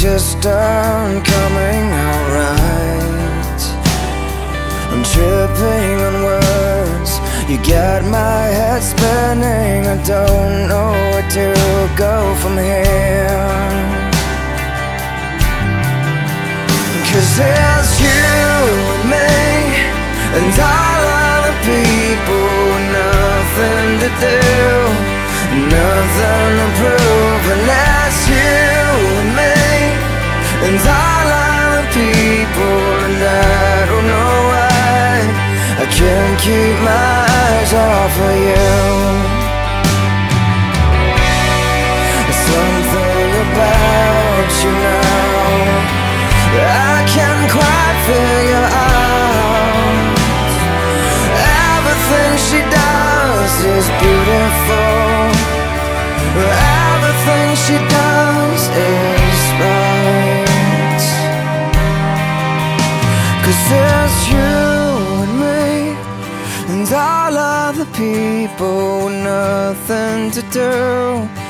just aren't coming out right. I'm tripping on words, you got my head spinning. I don't know where to go from here. Cause it's you and me And all other people Nothing to do Nothing to prove you now. I can't quite figure out Everything she does is beautiful. Everything she does is right. Cause it's you and me And all other people with nothing to do